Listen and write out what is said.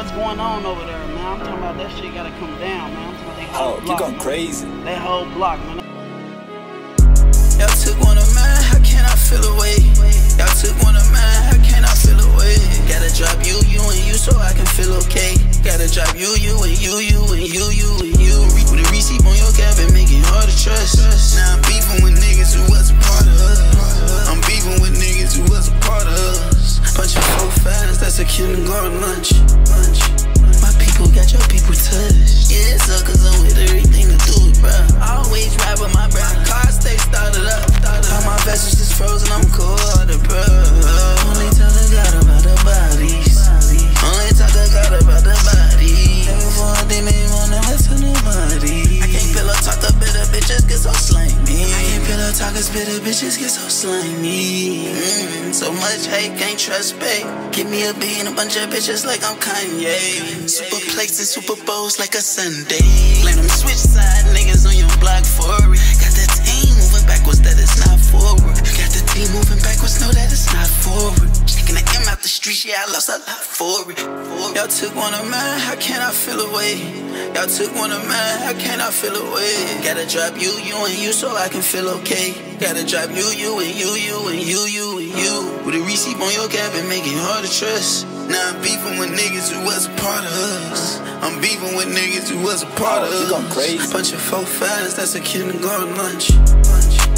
what's going on over there, man? I'm talking about that shit gotta come down, man. I'm talking about they whole Oh, block. you going man. crazy. That whole block, man. Y'all took one of mine, how can I feel away? Y'all took one of mine, how can I feel away? Gotta drop you, you and you so I can feel okay. Gotta drop you, you and you, you and you, you and you. With a receipt on your cap and make it hard to trust. That's a kindergarten lunch. My people got your people touched. Yeah, up I'm with everything to do it, bruh. Always ride with my bruh. Car stay started up. All my vessels is frozen, I'm cold, bruh. Only tell the God about the bodies. Only talk to God about the bodies. Never for a demon, won't never tell nobody. I can't pillow talk to bitter bitches get so slimy. I can't pillow talk cause bitter bitches get so slimy. So much hate, can't trust babe. Give me a B and a bunch of bitches like I'm Kanye. Super plates and Super Bowls like a Sunday. Blame them switch Yeah, I lost a lot for it. Y'all took one of mine, how can I feel away? Y'all took one of mine, how can I feel away? Gotta drop you, you and you so I can feel okay. Gotta drop you, you and you, you and you, you and you. With a receipt on your cap and make it hard to trust. Now I'm beefing with niggas who wasn't part of us. I'm beefing with niggas who wasn't part Oh, of you us. going crazy. Punching four fast, that's a kindergarten lunch. lunch.